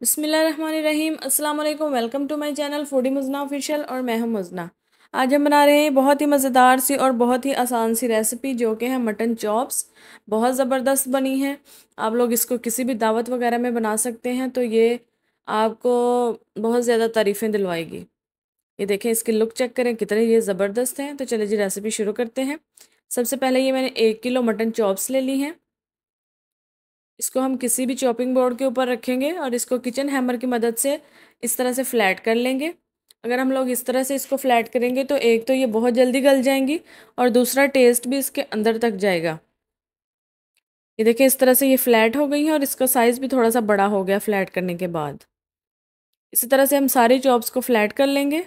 बिसमीम अस्सलाम वालेकुम welcome to my channel foodie Muzna official और मैं हूँ मुजना आज हम बना रहे हैं बहुत ही मज़ेदार सी और बहुत ही आसान सी रेसिपी जो कि है मटन चॉप्स। बहुत ज़बरदस्त बनी है। आप लोग इसको किसी भी दावत वगैरह में बना सकते हैं तो ये आपको बहुत ज़्यादा तारीफ़ें दिलवाएगी। ये देखें, इसकी लुक चेक करें, कितने ये ज़बरदस्त हैं। तो चलिए जी, रेसिपी शुरू करते हैं। सबसे पहले ये मैंने एक किलो मटन चॉप्स ले ली हैं। इसको हम किसी भी चॉपिंग बोर्ड के ऊपर रखेंगे और इसको किचन हैमर की मदद से इस तरह से फ्लैट कर लेंगे। अगर हम लोग इस तरह से इसको फ्लैट करेंगे तो एक तो ये बहुत जल्दी गल जाएँगी और दूसरा टेस्ट भी इसके अंदर तक जाएगा। ये देखिए, इस तरह से ये फ्लैट हो गई है और इसका साइज़ भी थोड़ा सा बड़ा हो गया फ्लैट करने के बाद। इसी तरह से हम सारी चॉप्स को फ्लैट कर लेंगे।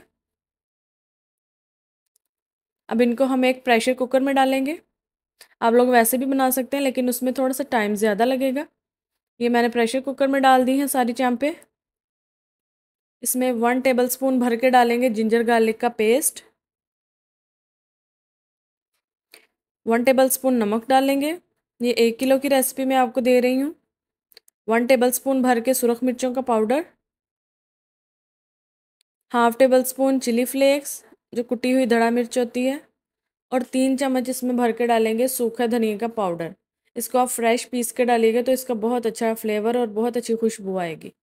अब इनको हम एक प्रेशर कुकर में डालेंगे। आप लोग वैसे भी बना सकते हैं, लेकिन उसमें थोड़ा सा टाइम ज़्यादा लगेगा। ये मैंने प्रेशर कुकर में डाल दी हैं सारी चांपे इसमें वन टेबल स्पून भर के डालेंगे जिंजर गार्लिक का पेस्ट वन टेबल स्पून नमक डालेंगे। ये एक किलो की रेसिपी मैं आपको दे रही हूँ। वन टेबल स्पून भर के सुरख मिर्चों का powder half tablespoon chilli flakes जो कुटी हुई धड़ा मिर्च होती है। और तीन चम्मच इसमें भर के डालेंगे सूखा धनिया का पाउडर। इसको आप फ्रेश पीस के डालिएगा तो इसका बहुत अच्छा फ्लेवर और बहुत अच्छी खुशबू आएगी।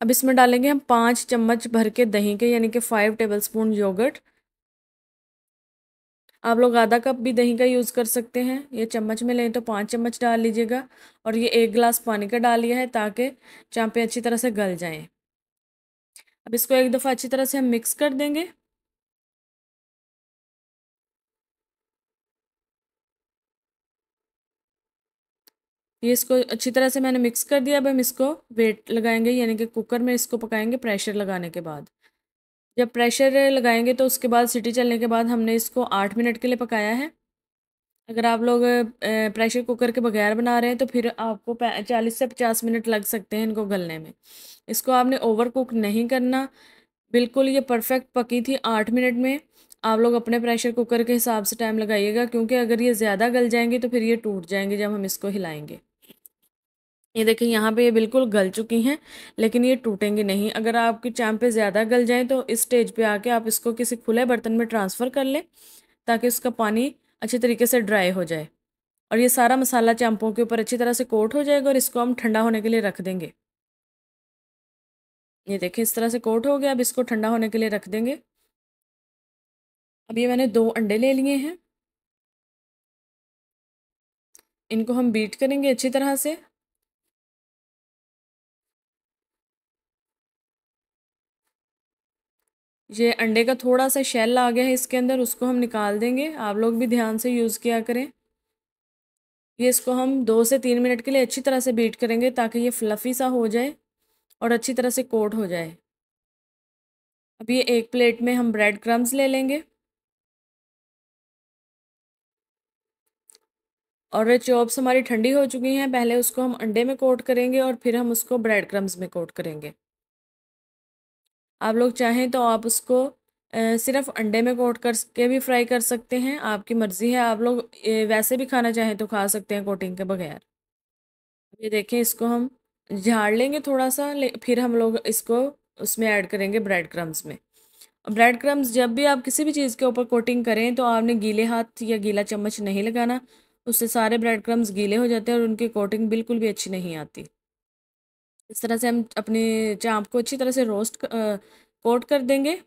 अब इसमें डालेंगे हम पाँच चम्मच भर के दही के, यानी कि फ़ाइव टेबल स्पून योगर्ट आप लोग आधा कप भी दही का यूज़ कर सकते हैं। ये चम्मच में लें तो पाँच चम्मच डाल लीजिएगा और ये एक गिलास पानी का डाल लिया है ताकि चाँपें अच्छी तरह से गल जाएँ। अब इसको एक दफ़ा अच्छी तरह से हम मिक्स कर देंगे। ये इसको अच्छी तरह से मैंने मिक्स कर दिया। अब हम इसको वेट लगाएँगे, यानी कि कुकर में इसको पकाएँगे प्रेशर लगाने के बाद। जब प्रेशर लगाएँगे तो उसके बाद सीटी चलने के बाद हमने इसको आठ मिनट के लिए पकाया है। अगर आप लोग प्रेशर कुकर के बगैर बना रहे हैं तो फिर आपको चालीस से पचास मिनट लग सकते हैं इनको गलने में। इसको आपने ओवर कुक नहीं करना। बिल्कुल ये परफेक्ट पकी थी आठ मिनट में। आप लोग अपने प्रेशर कुकर के हिसाब से टाइम लगाइएगा, क्योंकि अगर ये ज़्यादा गल जाएँगे तो फिर ये टूट जाएँगे जब हम इसको हिलाएँगे। ये देखिए, यहाँ पे ये बिल्कुल गल चुकी हैं, लेकिन ये टूटेंगी नहीं। अगर आपकी चांपे ज़्यादा गल जाएँ तो इस स्टेज पे आके आप इसको किसी खुले बर्तन में ट्रांसफ़र कर लें, ताकि उसका पानी अच्छे तरीके से ड्राई हो जाए। और ये सारा मसाला चैम्पों के ऊपर अच्छी तरह से कोट हो जाएगा और इसको हम ठंडा होने के लिए रख देंगे। ये देखिए, इस तरह से कोट हो गया। अब इसको ठंडा होने के लिए रख देंगे। अब ये मैंने दो अंडे ले लिए हैं। इनको हम बीट करेंगे अच्छी तरह से। ये अंडे का थोड़ा सा शेल आ गया है इसके अंदर, उसको हम निकाल देंगे। आप लोग भी ध्यान से यूज़ किया करें। ये इसको हम दो से तीन मिनट के लिए अच्छी तरह से बीट करेंगे ताकि ये फ्लफ़ी सा हो जाए और अच्छी तरह से कोट हो जाए। अब ये एक प्लेट में हम ब्रेड क्रम्स ले लेंगे। और चॉप्स हमारी ठंडी हो चुकी हैं। पहले उसको हम अंडे में कोट करेंगे और फिर हम उसको ब्रेड क्रम्स में कोट करेंगे। आप लोग चाहें तो आप उसको सिर्फ़ अंडे में कोट कर के भी फ्राई कर सकते हैं। आपकी मर्ज़ी है आप लोग वैसे भी खाना चाहें तो खा सकते हैं कोटिंग के बगैर। ये देखें इसको हम झाड़ लेंगे थोड़ा सा ले, फिर हम लोग इसको उसमें ऐड करेंगे ब्रेड क्रम्स में। ब्रेड क्रम्स जब भी आप किसी भी चीज़ के ऊपर कोटिंग करें तो आपने गीले हाथ या गीला चम्मच नहीं लगाना। उससे सारे ब्रेड क्रम्स गीले हो जाते हैं और उनकी कोटिंग बिल्कुल भी अच्छी नहीं आती। इस तरह से हम अपने चाँप को अच्छी तरह से रोस्ट कोट कर देंगे।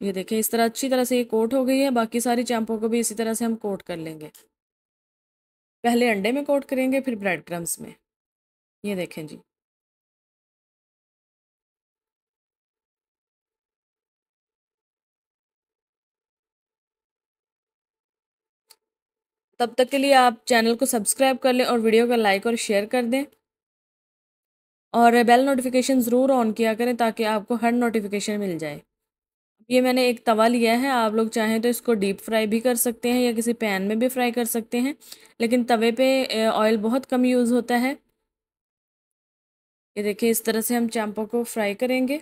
ये देखें इस तरह अच्छी तरह से ये कोट हो गई है, बाकी सारी चांपों को भी इसी तरह से हम कोट कर लेंगे। पहले अंडे में कोट करेंगे, फिर ब्रेड क्रम्स में। ये देखें जी। तब तक के लिए आप चैनल को सब्सक्राइब कर लें और वीडियो का लाइक और शेयर कर दें। और बेल नोटिफिकेशन ज़रूर ऑन किया करें ताकि आपको हर नोटिफिकेशन मिल जाए। ये मैंने एक तवा लिया है, आप लोग चाहें तो इसको डीप फ्राई भी कर सकते हैं या किसी पैन में भी फ्राई कर सकते हैं, लेकिन तवे पे ऑयल बहुत कम यूज़ होता है। ये देखिए, इस तरह से हम चांपों को फ्राई करेंगे।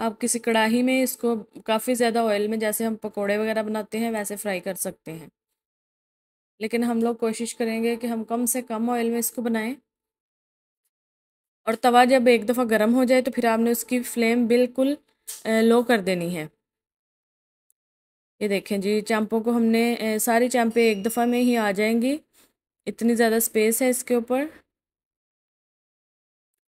आप किसी कढ़ाई में इसको काफ़ी ज़्यादा ऑयल में, जैसे हम पकोड़े वगैरह बनाते हैं, वैसे फ्राई कर सकते हैं। लेकिन हम लोग कोशिश करेंगे कि हम कम से कम ऑयल में इसको बनाएँ। और तवा जब एक दफ़ा गर्म हो जाए तो फिर आपने उसकी फ्लेम बिल्कुल लो कर देनी है। ये देखें जी चैम्पों को हमने सारी चैम्पें एक दफ़ा में ही आ जाएँगी। इतनी ज़्यादा स्पेस है इसके ऊपर।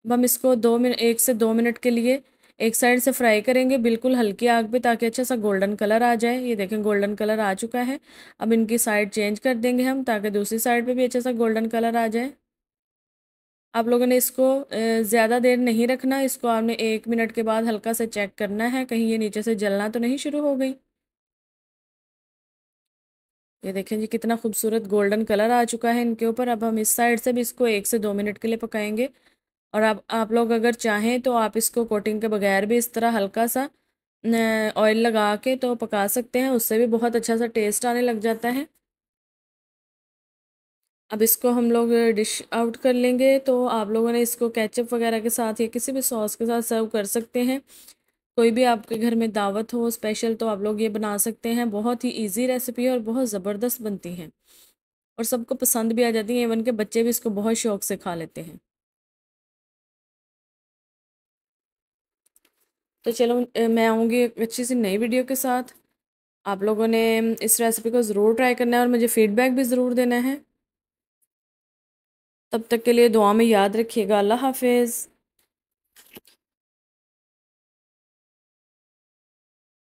अब हम इसको दो मिनट एक से दो मिनट के लिए एक साइड से फ्राई करेंगे बिल्कुल हल्की आग पे ताकि अच्छा सा गोल्डन कलर आ जाए। ये देखें गोल्डन कलर आ चुका है। अब इनकी साइड चेंज कर देंगे हम ताकि दूसरी साइड पे भी अच्छा सा गोल्डन कलर आ जाए। आप लोगों ने इसको ज़्यादा देर नहीं रखना, इसको आपने एक मिनट के बाद हल्का से चेक करना है। कहीं ये नीचे से जलना तो नहीं शुरू हो गई। ये देखें जी कितना खूबसूरत गोल्डन कलर आ चुका है इनके ऊपर। अब हम इस साइड से भी इसको एक से दो मिनट के लिए पकाएँगे। और आप आप लोग अगर चाहें तो आप इसको कोटिंग के बगैर भी इस तरह हल्का सा ऑयल लगा के तो पका सकते हैं, उससे भी बहुत अच्छा सा टेस्ट आने लग जाता है। अब इसको हम लोग डिश आउट कर लेंगे तो आप लोगों ने इसको केचप वगैरह के साथ या किसी भी सॉस के साथ सर्व कर सकते हैं। कोई भी आपके घर में दावत हो स्पेशल तो आप लोग ये बना सकते हैं, बहुत ही इजी रेसिपी है और बहुत ज़बरदस्त बनती हैं। और सबको पसंद भी आ जाती हैं इवन के बच्चे भी इसको बहुत शौक से खा लेते हैं। तो चलो मैं आऊँगी एक अच्छी सी नई वीडियो के साथ। आप लोगों ने इस रेसिपी को ज़रूर ट्राई करना है और मुझे फ़ीडबैक भी ज़रूर देना है। तब तक के लिए दुआ में याद रखिएगा। अल्लाह हाफिज़।